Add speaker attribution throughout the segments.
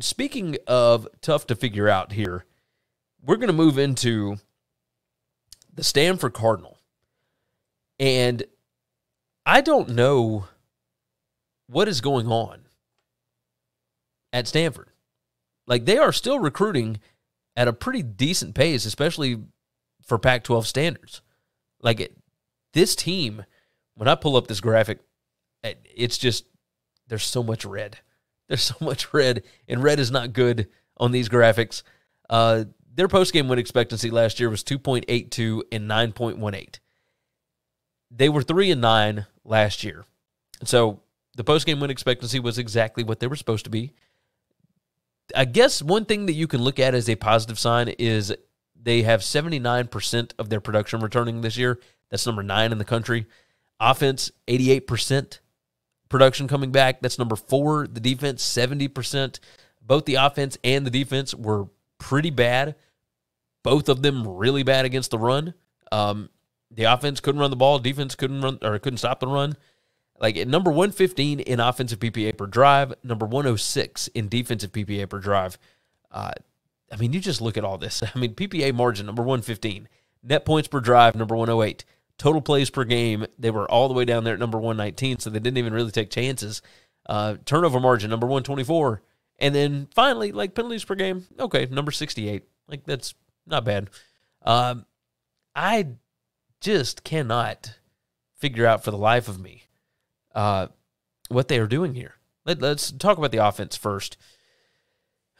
Speaker 1: speaking of tough to figure out here, we're going to move into the Stanford Cardinal. And I don't know what is going on at Stanford. Like they are still recruiting at a pretty decent pace, especially for Pac 12 standards. Like it, this team, when I pull up this graphic, it's just there's so much red. There's so much red, and red is not good on these graphics. Uh, their post game win expectancy last year was 2.82 and 9.18. They were three and nine last year, so the post game win expectancy was exactly what they were supposed to be. I guess one thing that you can look at as a positive sign is they have 79% of their production returning this year. That's number nine in the country. Offense, 88% production coming back. That's number four. The defense, 70%. Both the offense and the defense were pretty bad. Both of them really bad against the run. Um, the offense couldn't run the ball. Defense couldn't run or couldn't stop the run. Like at number 115 in offensive PPA per drive, number 106 in defensive PPA per drive. Uh, I mean, you just look at all this. I mean, PPA margin, number 115. Net points per drive, number 108. Total plays per game, they were all the way down there at number 119, so they didn't even really take chances. Uh, turnover margin, number 124. And then finally, like penalties per game, okay, number 68. Like that's not bad. Um, I just cannot figure out for the life of me uh, what they are doing here. Let, us talk about the offense first.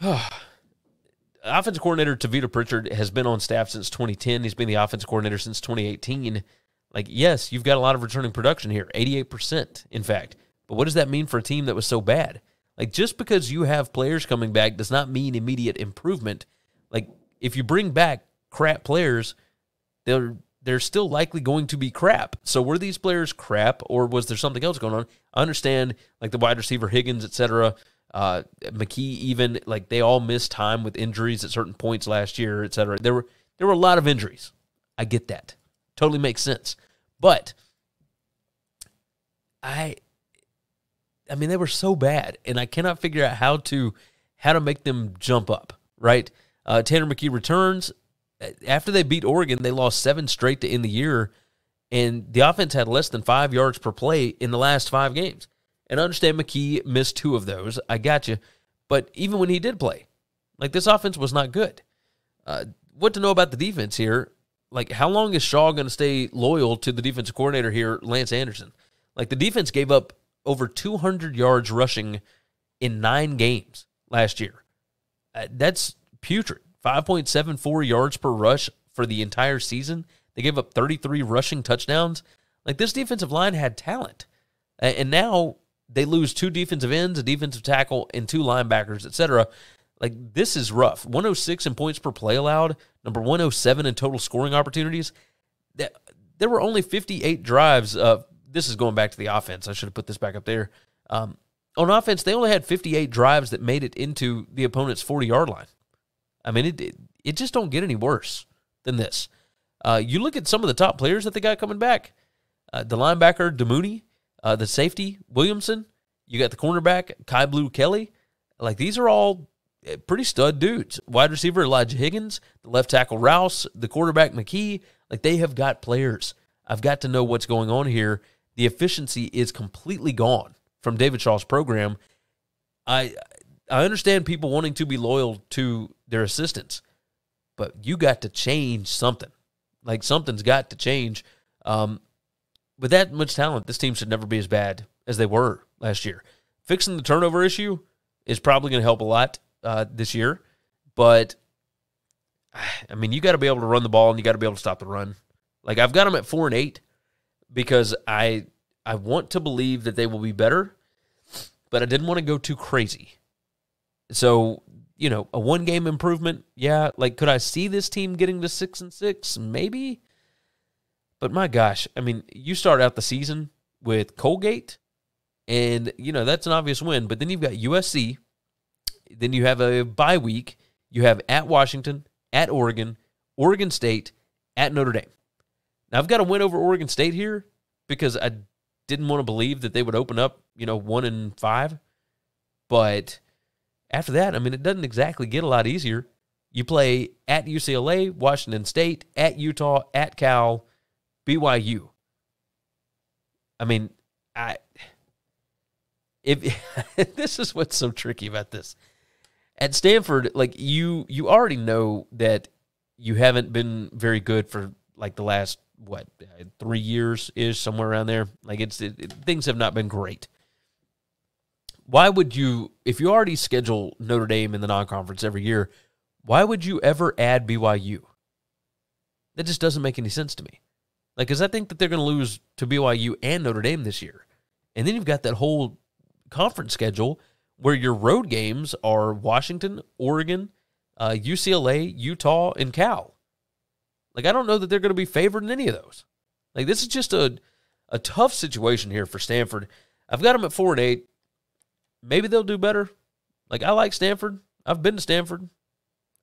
Speaker 1: offensive coordinator Tavita Pritchard has been on staff since 2010. He's been the offensive coordinator since 2018. Like, yes, you've got a lot of returning production here, 88%, in fact. But what does that mean for a team that was so bad? Like, just because you have players coming back does not mean immediate improvement. Like, if you bring back crap players, they're they're still likely going to be crap. So were these players crap, or was there something else going on? I understand, like the wide receiver Higgins, etc. Uh, McKee, even like they all missed time with injuries at certain points last year, etc. There were there were a lot of injuries. I get that, totally makes sense. But I, I mean, they were so bad, and I cannot figure out how to how to make them jump up. Right? Uh, Tanner McKee returns after they beat Oregon, they lost seven straight to end the year, and the offense had less than five yards per play in the last five games. And I understand McKee missed two of those. I got you. But even when he did play, like this offense was not good. Uh, what to know about the defense here? Like, how long is Shaw going to stay loyal to the defensive coordinator here, Lance Anderson? Like, the defense gave up over 200 yards rushing in nine games last year. Uh, that's putrid. 5.74 yards per rush for the entire season. They gave up 33 rushing touchdowns. Like this defensive line had talent. And now they lose two defensive ends, a defensive tackle, and two linebackers, etc. Like this is rough. 106 in points per play allowed, number 107 in total scoring opportunities. That There were only 58 drives. Uh, this is going back to the offense. I should have put this back up there. Um, on offense, they only had 58 drives that made it into the opponent's 40 yard line. I mean, it, it, just don't get any worse than this. Uh, you look at some of the top players that they got coming back. Uh, the linebacker Damuni, uh, the safety Williamson. You got the cornerback Kyu Blu Kelly. Like these are all pretty stud dudes. Wide receiver Elijah Higgins, the left tackle Rouse, the quarterback McKee. Like they have got players. I've got to know what's going on here. The efficiency is completely gone from David Shaw's program. I I understand people wanting to be loyal to their assistants, but you got to change something. Like something's got to change. Um, with that much talent, this team should never be as bad as they were last year. Fixing the turnover issue is probably going to help a lot uh, this year, but I mean, you got to be able to run the ball and you got to be able to stop the run. Like I've got them at four and eight because I I want to believe that they will be better, but I didn't want to go too crazy. So, you know, a one game improvement, yeah. Like, could I see this team getting to six and six? Maybe. But my gosh, I mean, you start out the season with Colgate, and, you know, that's an obvious win. But then you've got USC. Then you have a bye week. You have at Washington, at Oregon, Oregon State, at Notre Dame. Now, I've got a win over Oregon State here because I didn't want to believe that they would open up, you know, one and five. But after that, I mean, it doesn't exactly get a lot easier. You play at UCLA, Washington State, at Utah, at Cal, BYU. I mean, I if this is what's so tricky about this. At Stanford, like you you already know that you haven't been very good for like the last what three years is somewhere around there. Like it's it, it, things have not been great. Why would you, if you already schedule Notre Dame in the non-conference every year, why would you ever add BYU? That just doesn't make any sense to me. Like, because I think that they're going to lose to BYU and Notre Dame this year, and then you've got that whole conference schedule where your road games are Washington, Oregon, uh, UCLA, Utah, and Cal. Like, I don't know that they're going to be favored in any of those. Like, this is just a, a tough situation here for Stanford. I've got them at four and eight. Maybe they'll do better. Like, I like Stanford. I've been to Stanford.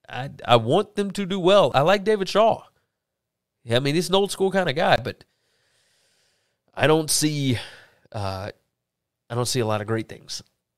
Speaker 1: I, I want them to do well. I like David Shaw. Yeah, I mean, he's an old school kind of guy, but I don't see uh, I don't see a lot of great things